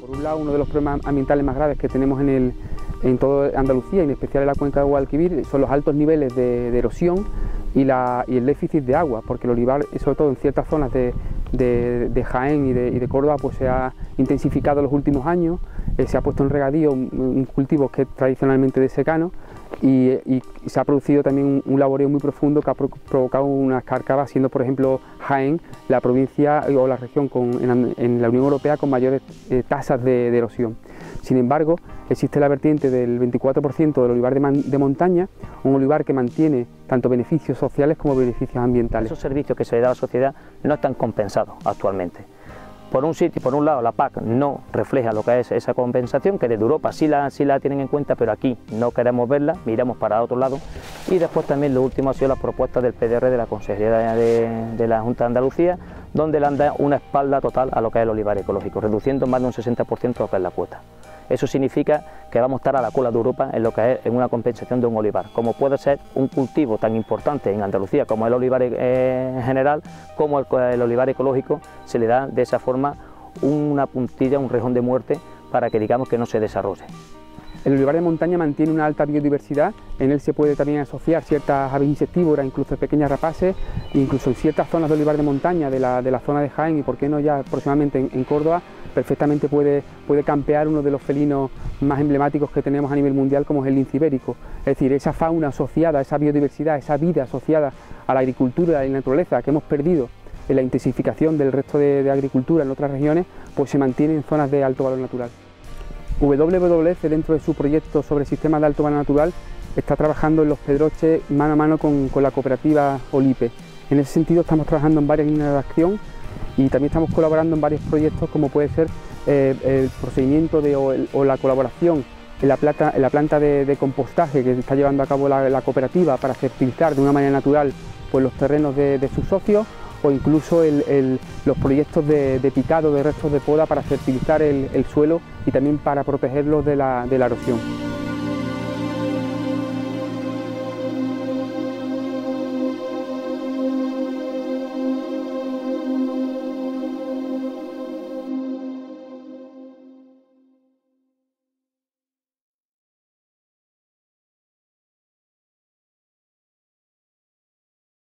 Por un lado, uno de los problemas ambientales más graves que tenemos en, el, en toda Andalucía en especial en la cuenca de Guadalquivir son los altos niveles de, erosión y, el déficit de agua, porque el olivar, sobre todo en ciertas zonas de, Jaén y de, Córdoba, pues se ha intensificado en los últimos años, eh, se ha puesto en regadío un, un cultivos que es tradicionalmente de secano y, se ha producido también un, laboreo muy profundo que ha provocado unas cárcavas, siendo por ejemplo Jaén la provincia o la región en, la Unión Europea con mayores eh, tasas de, erosión. Sin embargo, existe la vertiente del 24% del olivar de, montaña, un olivar que mantiene tanto beneficios sociales como beneficios ambientales. Esos servicios que se le da a la sociedad no están compensados actualmente por un sitio, por un lado la PAC no refleja lo que es esa compensación, que desde Europa sí la, sí la tienen en cuenta, pero aquí no queremos verla, miramos para otro lado. Y después también lo último ha sido la propuesta del PDR de la Consejería de, la Junta de Andalucía, donde le han dado una espalda total a lo que es el olivar ecológico, reduciendo más de un 60% lo que es la cuota. Eso significa que vamos a estar a la cola de Europa en lo que es en una compensación de un olivar, como puede ser un cultivo tan importante en Andalucía como el olivar eh, en general, como el, olivar ecológico, se le da de esa forma una puntilla, un rejón de muerte para que digamos que no se desarrolle. El olivar de montaña mantiene una alta biodiversidad, en él se puede también asociar ciertas aves insectívoras, incluso pequeñas rapaces, incluso en ciertas zonas de olivar de montaña de la, zona de Jaén y por qué no ya aproximadamente en Córdoba, perfectamente puede, puede campear uno de los felinos más emblemáticos que tenemos a nivel mundial como es el lince ibérico. Es decir, esa fauna asociada, esa biodiversidad, esa vida asociada a la agricultura y la naturaleza que hemos perdido en la intensificación del resto de, agricultura en otras regiones, pues se mantiene en zonas de alto valor natural. WWF dentro de su proyecto sobre sistemas de alto valor natural está trabajando en los pedroches mano a mano con, con la cooperativa OLIPE. En ese sentido estamos trabajando en varias líneas de acción y también estamos colaborando en varios proyectos como puede ser eh, el procedimiento de, o, la colaboración en la, en la planta de, compostaje que está llevando a cabo la, cooperativa para fertilizar de una manera natural pues, los terrenos de, sus socios o incluso los proyectos de, picado de restos de poda para fertilizar el, suelo y también para protegerlos de la erosión.